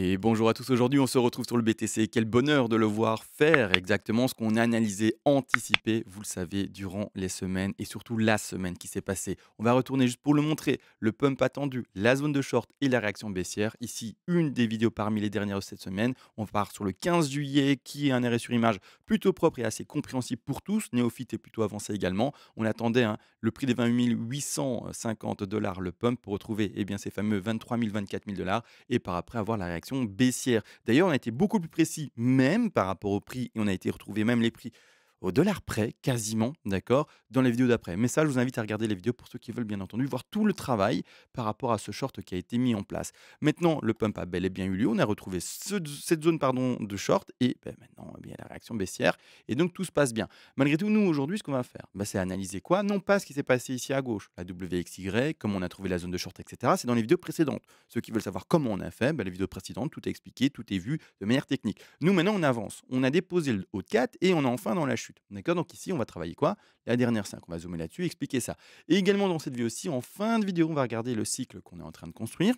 Et bonjour à tous, aujourd'hui on se retrouve sur le BTC. Quel bonheur de le voir faire exactement ce qu'on a analysé, anticipé, vous le savez, durant les semaines et surtout la semaine qui s'est passée. On va retourner juste pour le montrer, le pump attendu, la zone de short et la réaction baissière. Ici, une des vidéos parmi les dernières de cette semaine. On part sur le 15 juillet qui est un arrêt sur image plutôt propre et assez compréhensible pour tous, néophyte et plutôt avancé également. On attendait hein, le prix des 28 850 dollars le pump pour retrouver eh bien, ces fameux 23 000, 24 000 dollars et par après avoir la réaction baissière. D'ailleurs, on a été beaucoup plus précis, même par rapport au prix, et on a été retrouvé même les prix au dollar près, quasiment, d'accord, dans les vidéos d'après. Mais ça, je vous invite à regarder les vidéos pour ceux qui veulent, bien entendu, voir tout le travail par rapport à ce short qui a été mis en place. Maintenant, le pump a bel et bien eu lieu. On a retrouvé cette zone pardon, de short et ben, maintenant, eh bien, la réaction baissière. Et donc, tout se passe bien. Malgré tout, nous, aujourd'hui, ce qu'on va faire, ben, c'est analyser quoi? Non pas ce qui s'est passé ici à gauche, la WXY, comment on a trouvé la zone de short, etc. C'est dans les vidéos précédentes. Ceux qui veulent savoir comment on a fait, ben, les vidéos précédentes, tout est expliqué, tout est vu de manière technique. Nous, maintenant, on avance. On a déposé le haut de 4 et on est enfin dans la chute. D'accord? Donc ici, on va travailler quoi? La dernière 5. On va zoomer là-dessus, expliquer ça. Et également dans cette vidéo aussi, en fin de vidéo, on va regarder le cycle qu'on est en train de construire.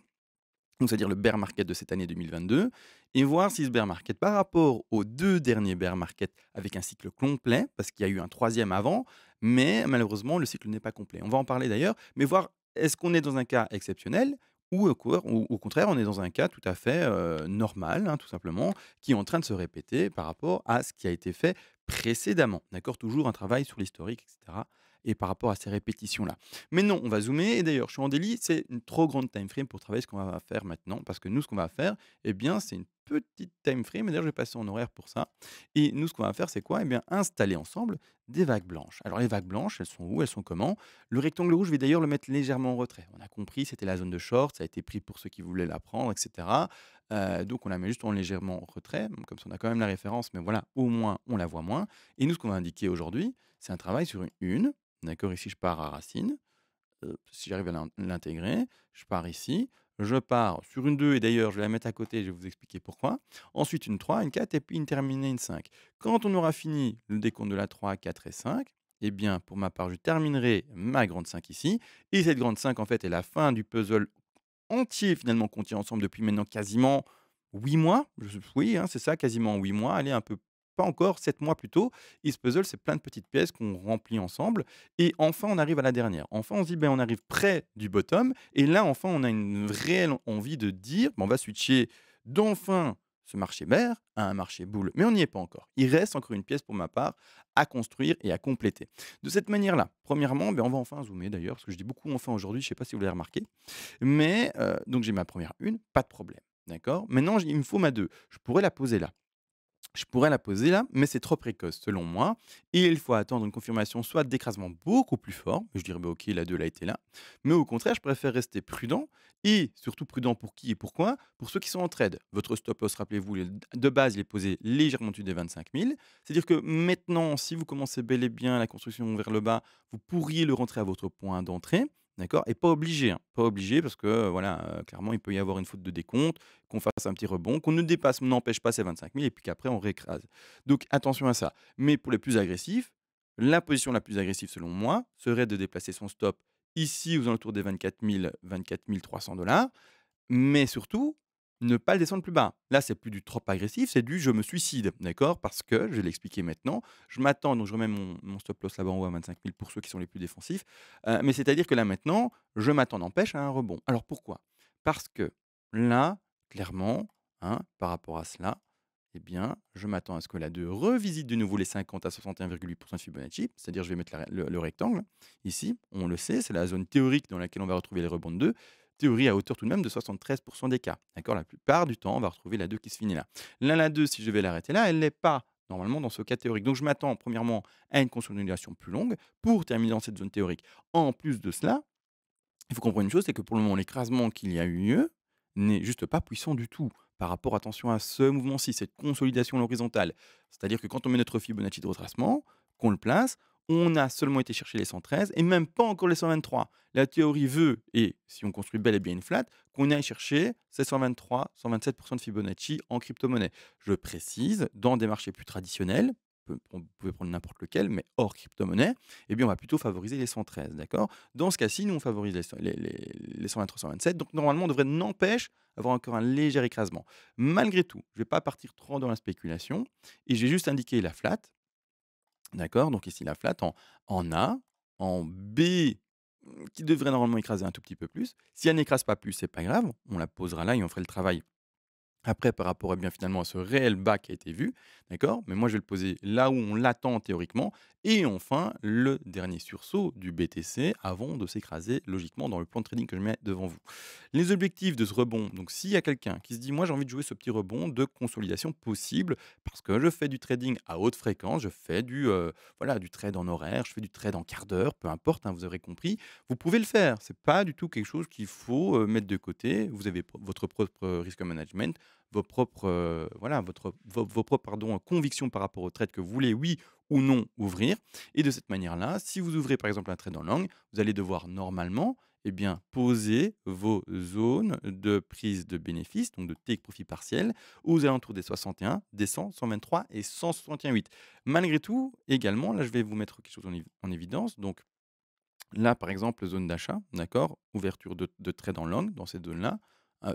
c'est-à-dire le bear market de cette année 2022, et voir si ce bear market, par rapport aux deux derniers bear market avec un cycle complet, parce qu'il y a eu un troisième avant, mais malheureusement, le cycle n'est pas complet. On va en parler d'ailleurs, mais voir est-ce qu'on est dans un cas exceptionnel ou au, contraire, on est dans un cas tout à fait normal, hein, tout simplement, qui est en train de se répéter par rapport à ce qui a été fait précédemment. D'accord? Toujours un travail sur l'historique, etc. Et par rapport à ces répétitions-là. Mais non, on va zoomer. Et d'ailleurs, je suis en délit, c'est une trop grande time frame pour travailler ce qu'on va faire maintenant. Parce que nous, ce qu'on va faire, eh bien, c'est une petite time frame. D'ailleurs, je vais passer en horaire pour ça. Et nous, ce qu'on va faire, c'est quoi? Eh bien, installer ensemble des vagues blanches. Alors, les vagues blanches, elles sont où? Elles sont comment? Le rectangle rouge, je vais d'ailleurs le mettre légèrement en retrait. On a compris, c'était la zone de short. Ça a été pris pour ceux qui voulaient la prendre, etc. Euh, donc, on la met juste en légèrement en retrait. Comme ça, on a quand même la référence. Mais voilà, au moins, on la voit moins. Et nous, ce qu'on va indiquer aujourd'hui, c'est un travail sur une. D'accord? Ici, je pars à racine. si j'arrive à l'intégrer, je pars ici. Je pars sur une 2 et d'ailleurs, je vais la mettre à côté, je vais vous expliquer pourquoi. Ensuite, une 3, une 4 et puis une terminée, une 5. Quand on aura fini le décompte de la 3, 4 et 5, eh bien, pour ma part, je terminerai ma grande 5 ici. Et cette grande 5, en fait, est la fin du puzzle entier, finalement, qu'on tient ensemble depuis maintenant quasiment 8 mois. oui, hein, c'est ça, quasiment 8 mois. Elle est un peu encore, 7 mois plus tôt. Et ce puzzle, c'est plein de petites pièces qu'on remplit ensemble. Et enfin, on arrive à la dernière. Enfin, on se dit, ben, on arrive près du bottom. Et là, enfin, on a une réelle envie de dire, ben, on va switcher d'enfin ce marché vert à un marché boule. Mais on n'y est pas encore. Il reste encore une pièce pour ma part à construire et à compléter. De cette manière-là, premièrement, ben on va enfin zoomer d'ailleurs, parce que je dis beaucoup enfin aujourd'hui, je ne sais pas si vous l'avez remarqué. Mais euh, donc j'ai ma première une, pas de problème. D'accord? Maintenant, il me faut ma deux. Je pourrais la poser là. Je pourrais la poser là, mais c'est trop précoce selon moi. Et il faut attendre une confirmation soit d'écrasement beaucoup plus fort, je dirais bah, ok, la 2 a été là, mais au contraire, je préfère rester prudent et surtout prudent pour qui et pourquoi? Pour ceux qui sont en trade. Votre stop loss, rappelez-vous, de base, il est posé légèrement au-dessus des 25 000. C'est-à-dire que maintenant, si vous commencez bel et bien la construction vers le bas, vous pourriez le rentrer à votre point d'entrée. D'accord? Et pas obligé, hein, pas obligé parce que voilà, clairement, il peut y avoir une faute de décompte, qu'on fasse un petit rebond, qu'on ne dépasse, n'empêche pas ces 25 000 et puis qu'après on récrase. Donc attention à ça. Mais pour les plus agressifs, la position la plus agressive selon moi serait de déplacer son stop ici aux alentours des 24 000, 24 300 dollars, mais surtout ne pas le descendre plus bas. Là, c'est plus du trop agressif, c'est du je me suicide, d'accord Parce que, je vais l'expliquer maintenant, je m'attends, donc je remets mon, stop loss là-bas en haut à 25 000 pour ceux qui sont les plus défensifs, euh, mais c'est-à-dire que là maintenant, je m'attends n'empêche à un rebond. Alors pourquoi? Parce que là, clairement, hein, par rapport à cela, eh bien, je m'attends à ce que la 2 revisite de nouveau les 50 à 61,8% de Fibonacci, c'est-à-dire je vais mettre le, le, rectangle ici, on le sait, c'est la zone théorique dans laquelle on va retrouver les rebonds de 2, théorie à hauteur tout de même de 73% des cas. D'accord La plupart du temps, on va retrouver la 2 qui se finit là. Là, la 2, si je vais l'arrêter là, elle n'est pas normalement dans ce cas théorique. Donc je m'attends premièrement à une consolidation plus longue pour terminer dans cette zone théorique. En plus de cela, il faut comprendre une chose, c'est que pour le moment, l'écrasement qu'il y a eu n'est juste pas puissant du tout par rapport, attention, à ce mouvement-ci, cette consolidation horizontale. C'est-à-dire que quand on met notre Fibonacci de retracement, qu'on le place, on a seulement été chercher les 113 et même pas encore les 123. La théorie veut, et si on construit bel et bien une flat, qu'on aille chercher ces 123, 127% de Fibonacci en crypto-monnaie. Je précise, dans des marchés plus traditionnels, vous pouvez prendre n'importe lequel, mais hors crypto-monnaie, eh bien, on va plutôt favoriser les 113, d'accord? Dans ce cas-ci, nous, on favorise les cent les les les 123-127, donc normalement, on devrait n'empêche avoir encore un léger écrasement. Malgré tout, je ne vais pas partir trop dans la spéculation et j'ai juste indiqué la flat, d'accord? Donc ici, la flat en A, en B, qui devrait normalement écraser un tout petit peu plus. Si elle n'écrase pas plus, c'est pas grave, on la posera là et on ferait le travail après, par rapport, eh bien, finalement, à ce réel bas qui a été vu, d'accord? Mais moi, je vais le poser là où on l'attend théoriquement. Et enfin, le dernier sursaut du BTC avant de s'écraser logiquement dans le plan de trading que je mets devant vous. Les objectifs de ce rebond, donc s'il y a quelqu'un qui se dit, moi, j'ai envie de jouer ce petit rebond de consolidation possible parce que je fais du trading à haute fréquence, je fais du, euh, voilà, du trade en horaire, je fais du trade en quart d'heure, peu importe, hein, vous aurez compris, vous pouvez le faire. C'est pas du tout quelque chose qu'il faut euh, mettre de côté. Vous avez votre propre risque management vos propres, euh, voilà, votre, vos, propres pardon, convictions par rapport au trade que vous voulez, oui ou non, ouvrir. Et de cette manière-là, si vous ouvrez par exemple un trade en langue, vous allez devoir normalement eh bien, poser vos zones de prise de bénéfices, donc de take profit partiel, aux alentours des 61, des 100, 123 et 161,8. Malgré tout, également, là je vais vous mettre quelque chose en, évi- en évidence. Donc Là, par exemple, zone d'achat, d'accord? Ouverture de de trade en langue dans cette zone-là,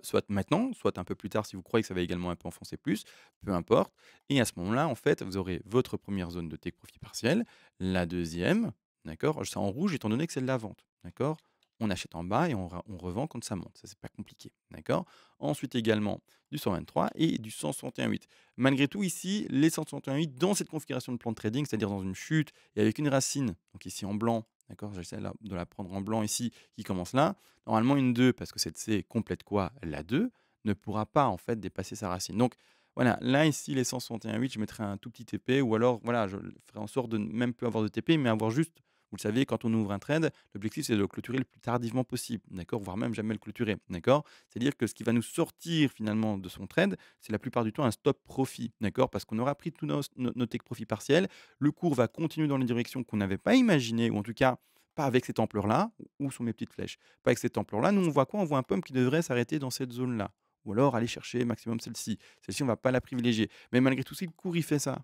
soit maintenant, soit un peu plus tard si vous croyez que ça va également un peu enfoncer plus, peu importe et à ce moment-là, en fait, vous aurez votre première zone de take profit partiel, la deuxième, d'accord? C'est en rouge étant donné que c'est de la vente, d'accord? On achète en bas et on on revend quand ça monte, ça c'est pas compliqué, d'accord? Ensuite également du 123 et du 161,8. Malgré tout ici, les 161,8 dans cette configuration de plan de trading, c'est-à-dire dans une chute et avec une racine, donc ici en blanc D'accord? J'essaie de la prendre en blanc ici, qui commence là. Normalement, une 2, parce que cette C complète quoi? La 2, ne pourra pas en fait dépasser sa racine. Donc voilà, là ici les 161,8, je mettrai un tout petit TP ou alors voilà, je ferai en sorte de ne même plus avoir de TP, mais avoir juste vous le savez, quand on ouvre un trade, l'objectif c'est de le clôturer le plus tardivement possible, d'accord? Voire même jamais le clôturer, d'accord? C'est-à-dire que ce qui va nous sortir finalement de son trade, c'est la plupart du temps un stop profit, d'accord? Parce qu'on aura pris tous nos, take profits partiels, le cours va continuer dans les directions qu'on n'avait pas imaginées, ou en tout cas pas avec cette ampleur-là, où sont mes petites flèches? Pas avec cette ampleur-là. Nous, on voit quoi? On voit un pump qui devrait s'arrêter dans cette zone-là. Ou alors aller chercher maximum celle-ci. Celle-ci, on va pas la privilégier. Mais malgré tout, si le cours il fait ça,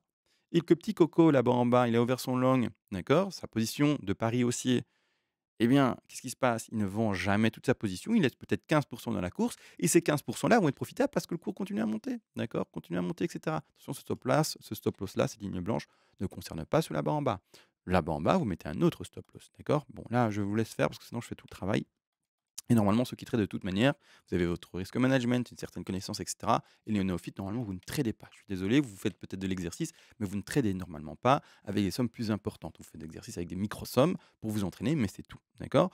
et que petit coco là-bas en bas, il a ouvert son long, d'accord? Sa position de pari haussier, eh bien, qu'est-ce qui se passe? Il ne vend jamais toute sa position, il laisse peut-être 15% dans la course et ces 15% là vont être profitables parce que le cours continue à monter, d'accord? Continue à monter et cetera. Attention, ce stop loss ce stop loss là, cette ligne blanche ne concerne pas ceux là-bas en bas. Là-bas en bas, vous mettez un autre stop loss, d'accord? Bon, là, je vous laisse faire parce que sinon je fais tout le travail. Et normalement, ceux qui tradent de toute manière, vous avez votre risque management, une certaine connaissance, etc. Et les néophytes, normalement, vous ne tradez pas. Je suis désolé, vous faites peut-être de l'exercice, mais vous ne tradez normalement pas avec des sommes plus importantes. Vous faites l'exercice avec des micro-sommes pour vous entraîner, mais c'est tout. D'accord?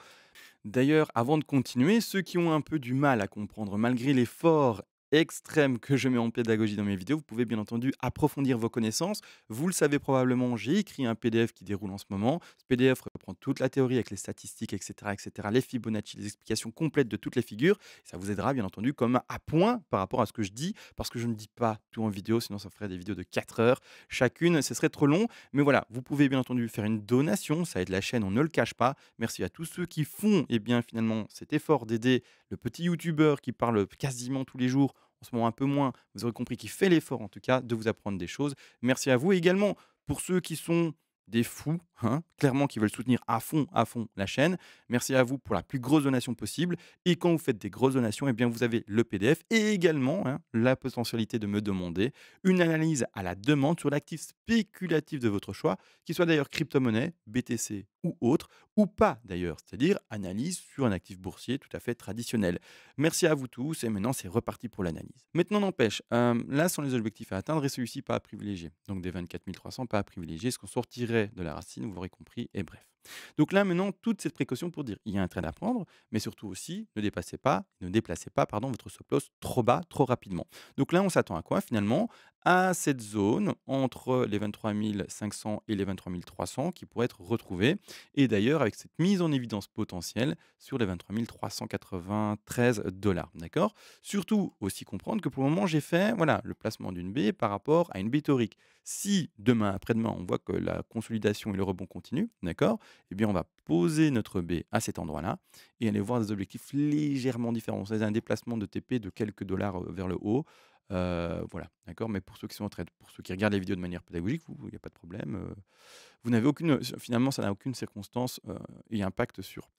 D'ailleurs, avant de continuer, ceux qui ont un peu du mal à comprendre, malgré l'effort extrême que je mets en pédagogie dans mes vidéos, vous pouvez bien entendu approfondir vos connaissances. Vous le savez probablement, j'ai écrit un PDF qui déroule en ce moment. Ce PDF reprend toute la théorie avec les statistiques, etc., etc., les Fibonacci, les explications complètes de toutes les figures. Ça vous aidera bien entendu comme à point par rapport à ce que je dis, parce que je ne dis pas tout en vidéo, sinon ça ferait des vidéos de 4 heures chacune, ce serait trop long. Mais voilà, vous pouvez bien entendu faire une donation, ça aide la chaîne, on ne le cache pas. Merci à tous ceux qui font eh bien, finalement cet effort d'aider le petit youtubeur qui parle quasiment tous les jours en ce moment un peu moins, vous aurez compris qu'il fait l'effort en tout cas de vous apprendre des choses. Merci à vous également pour ceux qui sont des fous, hein, clairement qui veulent soutenir à fond, à fond la chaîne. Merci à vous pour la plus grosse donation possible. Et quand vous faites des grosses donations, eh bien vous avez le PDF et également hein, la potentialité de me demander une analyse à la demande sur l'actif spéculatif de votre choix, qui soit d'ailleurs crypto-monnaie, BTC ou autre, ou pas d'ailleurs, c'est-à-dire analyse sur un actif boursier tout à fait traditionnel. Merci à vous tous et maintenant c'est reparti pour l'analyse. Maintenant n'empêche, euh, là sont les objectifs à atteindre et celui-ci pas à privilégier. Donc des 24 300 pas à privilégier, ce qu'on sortirait de la racine, vous l'aurez compris, et bref. Donc là maintenant, toute cette précaution pour dire, il y a un trade à prendre, mais surtout aussi, ne dépassez pas, ne déplacez pas pardon, votre stop loss trop bas, trop rapidement. Donc là, on s'attend à quoi finalement? À cette zone entre les 23 500 et les 23 300 qui pourrait être retrouvée. Et d'ailleurs, avec cette mise en évidence potentielle sur les 23 393 dollars. D'accord? Surtout aussi comprendre que pour le moment, j'ai fait voilà, le placement d'une B par rapport à une B torique. Si demain, après-demain, on voit que la consolidation et le rebond continuent, d'accord? Eh bien, on va poser notre B à cet endroit-là et aller voir des objectifs légèrement différents. C'est un déplacement de TP de quelques dollars euh, vers le haut. Heu, voilà, d'accord? Mais pour ceux qui sont en trade, pour ceux qui regardent les vidéos de manière pédagogique, il y a pas de problème, heu, vous n'avez aucune, finalement, ça n'a aucune circonstance, et impact sur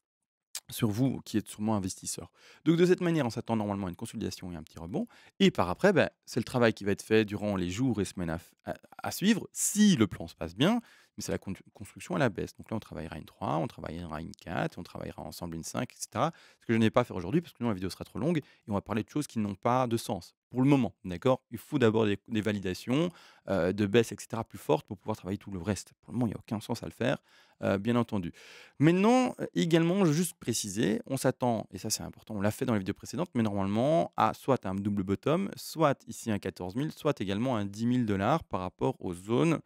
sur vous qui êtes sûrement investisseur. Donc de cette manière, on s'attend normalement à une consolidation et un petit rebond et par après, bah, c'est le travail qui va être fait durant les jours et semaines à suivre si le plan se passe bien, mais c'est la con construction à la baisse. Donc là, on travaillera une 3, on travaillera une 4, on travaillera ensemble une 5 et cetera. Ce que je n'ai pas faire aujourd'hui parce que sinon la vidéo sera trop longue et on va parler de choses qui n'ont pas de sens pour le moment, d'accord? Il faut d'abord des validations, heu, de baisse et cetera plus fortes pour pouvoir travailler tout le reste. Pour le moment, il y a aucun sens à le faire, heu, bien entendu. Maintenant, heu, également, juste préciser, on s'attend et ça c'est important, on l'a fait dans les vidéos précédentes, mais normalement à soit un double bottom, soit ici un 14 000, soit également un 10 000 par rapport aux zones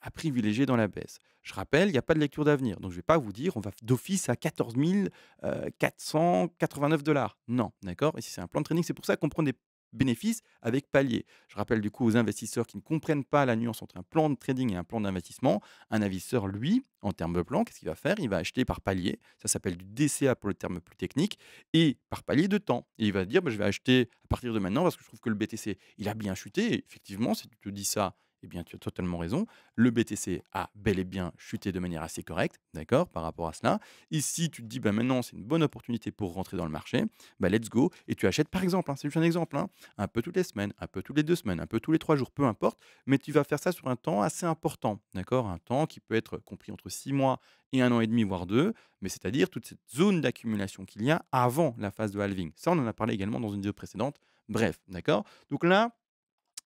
à privilégier dans la baisse. Je rappelle, il n'y a pas de lecture d'avenir, donc je ne vais pas vous dire on va d'office à 14 489 Non, d'accord? Ici, c'est un plan de trading. C'est pour ça qu'on prend des bénéfices avec palier. Je rappelle du coup aux investisseurs qui ne comprennent pas la nuance entre un plan de trading et un plan d'investissement. Un investisseur, lui, en termes de plan, qu'est-ce qu'il va faire? Il va acheter par palier. Ça s'appelle du DCA pour le terme plus technique et par palier de temps. Et il va dire bah, je vais acheter à partir de maintenant parce que je trouve que le BTC il a bien chuté. Et effectivement, si tu te dis ça, eh bien, tu as totalement raison. Le BTC a bel et bien chuté de manière assez correcte, d'accord, par rapport à cela. Ici, tu te dis, bah, maintenant, c'est une bonne opportunité pour rentrer dans le marché. Bah, let's go. Et tu achètes, par exemple, hein, c'est juste un exemple, hein, un peu toutes les semaines, un peu toutes les deux semaines, un peu tous les trois jours, peu importe. Mais tu vas faire ça sur un temps assez important, d'accord Un temps qui peut être compris entre six mois et un an et demi, voire deux. Mais c'est-à-dire toute cette zone d'accumulation qu'il y a avant la phase de halving. Ça, on en a parlé également dans une vidéo précédente. Bref, d'accord Donc là,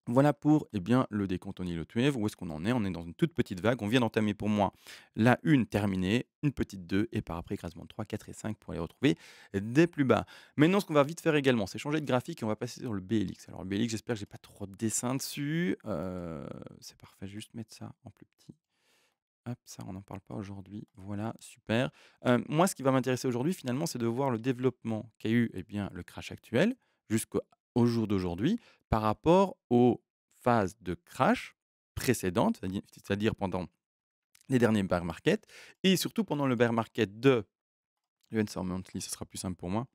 voilà pour eh bien, le décompte Nilo Où est-ce qu'on en est? On est dans une toute petite vague. On vient d'entamer pour moi la 1 terminée, une petite 2 et par après écrasement 3, 4 et 5 pour aller retrouver des plus bas. Maintenant, ce qu'on va vite faire également, c'est changer de graphique et on va passer sur le BLX. Alors le BLX, j'espère que j'ai pas trop de dessins dessus. Euh, c'est parfait, juste mettre ça en plus petit. Hop, ça, on n'en parle pas aujourd'hui. Voilà, super. Euh, moi, ce qui va m'intéresser aujourd'hui, finalement, c'est de voir le développement qu'a eu eh bien, le crash actuel jusqu'au au jour d'aujourd'hui par rapport aux phases de crash précédentes, c'est-à-dire pendant les derniers bear market et surtout pendant le bear market de monthly, ce sera plus simple pour moi.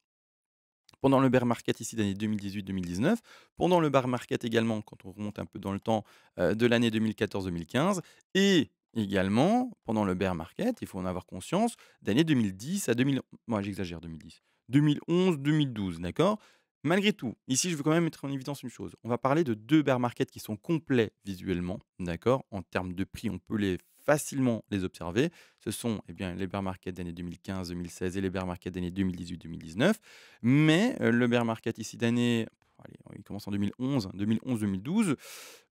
Pendant le bear market ici d'année 2018-2019, pendant le bear market également, quand on remonte un peu dans le temps, euh, de l'année 2014-2015, et également pendant le bear market, il faut en avoir conscience, d'année 2010 à 2000, moi j'exagère 2010, 2011-2012, d'accord? Malgré tout, ici, je veux quand même mettre en évidence une chose. On va parler de deux bear markets qui sont complets visuellement, d'accord? En termes de prix, on peut les facilement les observer. Ce sont eh bien, les bear markets d'année 2015-2016 et les bear markets d'année 2018-2019. Mais euh, le bear market ici d'année, il commence en 2011, 2011-2012.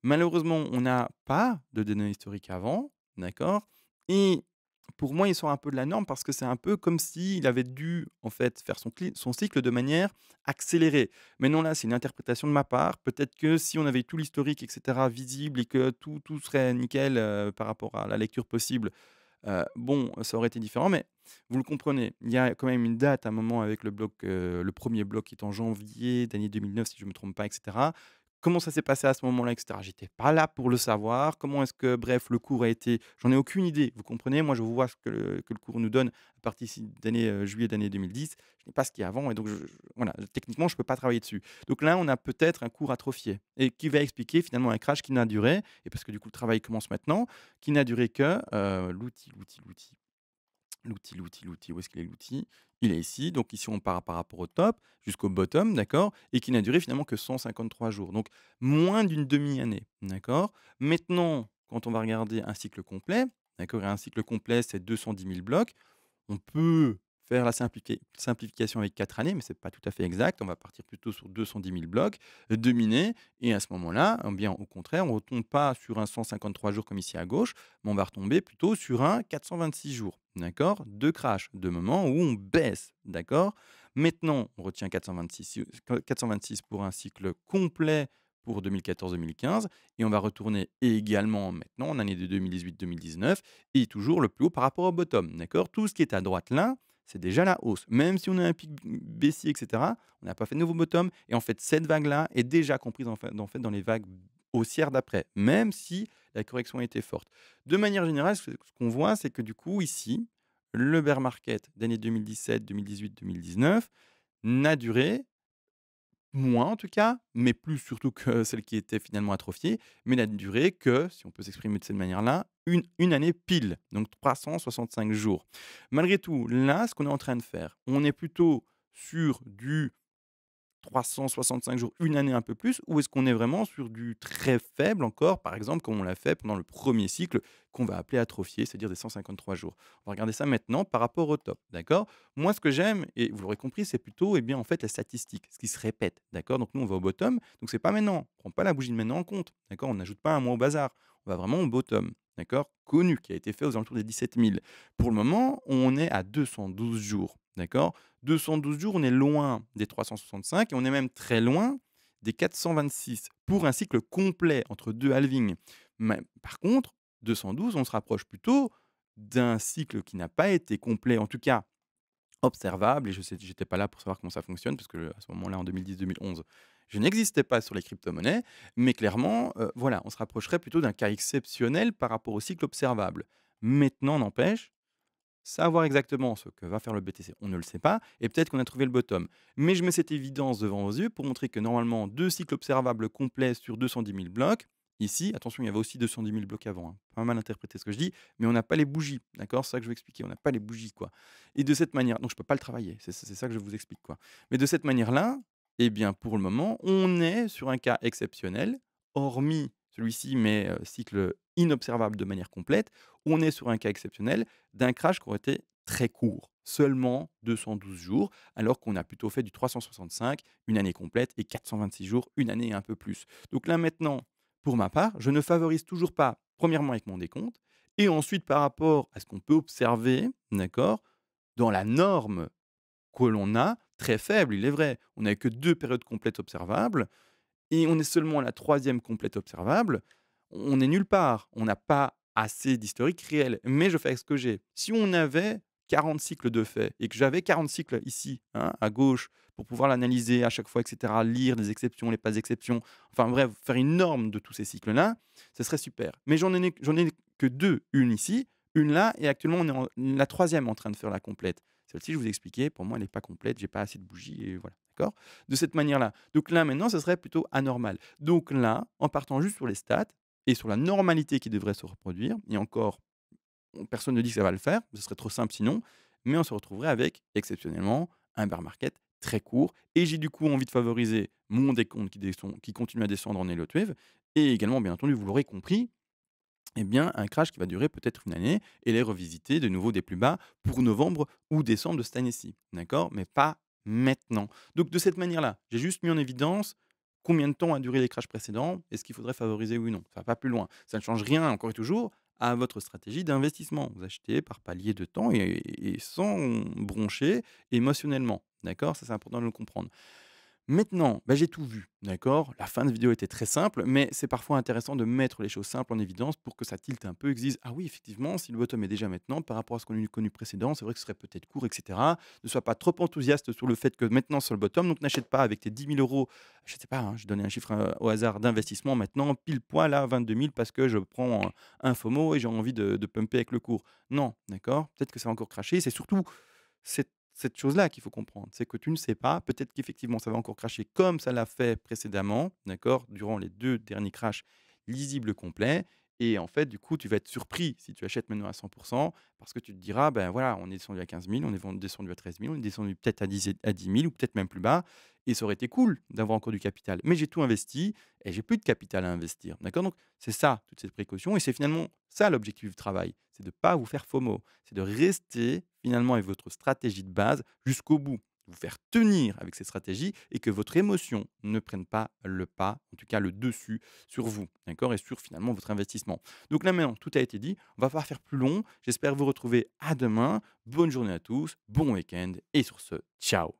Malheureusement, on n'a pas de données historiques avant, d'accord? Pour moi, il sort un peu de la norme parce que c'est un peu comme s'il avait dû en fait faire son, cycle de manière accélérée. Mais non, là, c'est une interprétation de ma part. Peut-être que si on avait tout l'historique, etc., visible et que tout, tout serait nickel euh, par rapport à la lecture possible, euh, bon, ça aurait été différent. Mais vous le comprenez, il y a quand même une date, un moment avec le bloc, euh, le premier bloc qui est en janvier d'année 2009, si je ne me trompe pas, etc. Comment ça s'est passé à ce moment-là, etc. J'étais pas là pour le savoir. Comment est-ce que, bref, le cours a été. J'en ai aucune idée. Vous comprenez Moi, je vois ce que le, cours nous donne à partir d'année euh, juillet d'année 2010. Je n'ai pas ce qu'il y a avant. Et donc, voilà, techniquement, je ne peux pas travailler dessus. Donc là, on a peut-être un cours atrophié et qui va expliquer finalement un crash qui n'a duré, et parce que du coup, le travail commence maintenant, qui n'a duré que euh, l'outil, l'outil, l'outil. L'outil, l'outil, l'outil. Où est-ce qu'il est l'outil? Il est ici. Donc ici, on part par rapport au top jusqu'au bottom, d'accord? Et qui n'a duré finalement que 153 jours. Donc moins d'une demi-année, d'accord? Maintenant, quand on va regarder un cycle complet, d'accord? Un cycle complet, c'est 210 000 blocs. On peut faire la simplification avec 4 années, mais ce n'est pas tout à fait exact. On va partir plutôt sur 210 000 blocs de minés. Et à ce moment-là, eh bien, au contraire, on ne retombe pas sur un 153 jours comme ici à gauche, mais on va retomber plutôt sur un 426 jours, d'accord? De crash, de moment où on baisse, d'accord? Maintenant, on retient 426, 426 pour un cycle complet pour 2014-2015 et on va retourner également maintenant en année de 2018-2019 et toujours le plus haut par rapport au bottom, d'accord? Tout ce qui est à droite là, c'est déjà la hausse. Même si on a un pic baissier, etc., on n'a pas fait de nouveau bottom. Et en fait, cette vague-là est déjà comprise dans les vagues haussières d'après, même si la correction a été forte. De manière générale, ce qu'on voit, c'est que du coup, ici, le bear market d'année 2017, 2018, 2019 n'a duré moins en tout cas, mais plus surtout que celle qui était finalement atrophiée, mais n'a duré que, si on peut s'exprimer de cette manière-là, une, année pile, donc 365 jours. Malgré tout, là, ce qu'on est en train de faire, on est plutôt sur du 365 jours, une année un peu plus, ou est-ce qu'on est vraiment sur du très faible encore, par exemple, comme on l'a fait pendant le premier cycle, qu'on va appeler atrophié, c'est-à-dire des 153 jours? On va regarder ça maintenant par rapport au top, d'accord? Moi, ce que j'aime, et vous l'aurez compris, c'est plutôt, eh bien, en fait, la statistique, ce qui se répète, d'accord? Donc nous, on va au bottom, donc c'est pas maintenant, on prend pas la bougie de maintenant en compte, d'accord? On n'ajoute pas un mois au bazar, on va vraiment au bottom, d'accord? Connu, qui a été fait aux alentours des 17 000. Pour le moment, on est à 212 jours, d'accord 212 jours, on est loin des 365 et on est même très loin des 426 pour un cycle complet entre deux halvings. Mais, par contre, 212, on se rapproche plutôt d'un cycle qui n'a pas été complet, en tout cas observable. Et je n'étais pas là pour savoir comment ça fonctionne, parce que à ce moment-là, en 2010-2011, je n'existais pas sur les crypto-monnaies. Mais clairement, euh, voilà, on se rapprocherait plutôt d'un cas exceptionnel par rapport au cycle observable. Maintenant, n'empêche, Savoir exactement ce que va faire le BTC, on ne le sait pas, et peut-être qu'on a trouvé le bottom. Mais je mets cette évidence devant vos yeux pour montrer que normalement, deux cycles observables complets sur 210 000 blocs. Ici, attention, il y avait aussi 210 000 blocs avant. Hein. Pas mal interprété ce que je dis, mais on n'a pas les bougies. D'accord? C'est ça que je veux expliquer. On n'a pas les bougies, quoi. Et de cette manière, donc je ne peux pas le travailler. C'est ça que je vous explique, quoi. Mais de cette manière-là, eh bien, pour le moment, on est sur un cas exceptionnel, hormis celui-ci, mais cycle inobservable de manière complète, on est sur un cas exceptionnel d'un crash qui aurait été très court, seulement 212 jours, alors qu'on a plutôt fait du 365, une année complète, et 426 jours, une année et un peu plus. Donc là maintenant, pour ma part, je ne favorise toujours pas, premièrement avec mon décompte, et ensuite par rapport à ce qu'on peut observer, d'accord, dans la norme que l'on a, très faible, il est vrai, on n'a que deux périodes complètes observables, et on est seulement à la troisième complète observable, on est nulle part. On n'a pas assez d'historique réel. Mais je fais avec ce que j'ai. Si on avait 40 cycles de faits et que j'avais 40 cycles ici, hein, à gauche, pour pouvoir l'analyser à chaque fois, etc., lire les exceptions, les pas exceptions, enfin bref, faire une norme de tous ces cycles-là, ce serait super. Mais j'en ai, ai que deux, une ici, une là, et actuellement on est la troisième en train de faire la complète. Celle-ci, je vous ai expliqué, pour moi, elle n'est pas complète, j'ai pas assez de bougies, et voilà. D'accord? De cette manière-là. Donc là, maintenant, ce serait plutôt anormal. Donc là, en partant juste sur les stats et sur la normalité qui devrait se reproduire, et encore, personne ne dit que ça va le faire, ce serait trop simple sinon, mais on se retrouverait avec, exceptionnellement, un bear market très court. Et j'ai du coup envie de favoriser mon décompte qui, qui continue à descendre en Elliott Wave, et également, bien entendu, vous l'aurez compris, eh bien, un crash qui va durer peut-être une année et les revisiter de nouveau des plus bas pour novembre ou décembre de cette année-ci. D'accord Mais pas maintenant. Donc, de cette manière-là, j'ai juste mis en évidence combien de temps a duré les crashs précédents et ce qu'il faudrait favoriser ou non. Ça va pas plus loin. Ça ne change rien, encore et toujours, à votre stratégie d'investissement. Vous achetez par palier de temps et, et sans broncher émotionnellement. D'accord Ça, c'est important de le comprendre. Maintenant, bah, j'ai tout vu, d'accord? La fin de vidéo était très simple, mais c'est parfois intéressant de mettre les choses simples en évidence pour que ça tilte un peu et que dise Ah oui, effectivement, si le bottom est déjà maintenant par rapport à ce qu'on a connu précédent, c'est vrai que ce serait peut-être court, etc. Ne sois pas trop enthousiaste sur le fait que maintenant sur le bottom, donc n'achète pas avec tes 10 000 euros, je sais pas, hein, je donnais un chiffre euh, au hasard d'investissement maintenant, pile poil à 22 000 parce que je prends un FOMO et j'ai envie de, de pumper avec le cours. Non, d'accord? Peut-être que ça va encore cracher. C'est surtout cette cette chose-là qu'il faut comprendre. C'est que tu ne sais pas, peut-être qu'effectivement ça va encore cracher comme ça l'a fait précédemment, d'accord, durant les deux derniers crashs lisibles complets. Et en fait, du coup, tu vas être surpris si tu achètes maintenant à 100%, parce que tu te diras, ben voilà, on est descendu à 15 000, on est descendu à 13 000, on est descendu peut-être à 10, à 10 000 ou peut-être même plus bas. Et ça aurait été cool d'avoir encore du capital. Mais j'ai tout investi et j'ai plus de capital à investir. D'accord? Donc, c'est ça, toutes ces précautions. Et c'est finalement ça l'objectif du travail. C'est de ne pas vous faire FOMO. C'est de rester finalement avec votre stratégie de base jusqu'au bout vous faire tenir avec ces stratégies et que votre émotion ne prenne pas le pas, en tout cas le dessus sur vous, d'accord, et sur finalement votre investissement. Donc là maintenant, tout a été dit, on va pas faire plus long. J'espère vous retrouver à demain. Bonne journée à tous, bon week-end et sur ce, ciao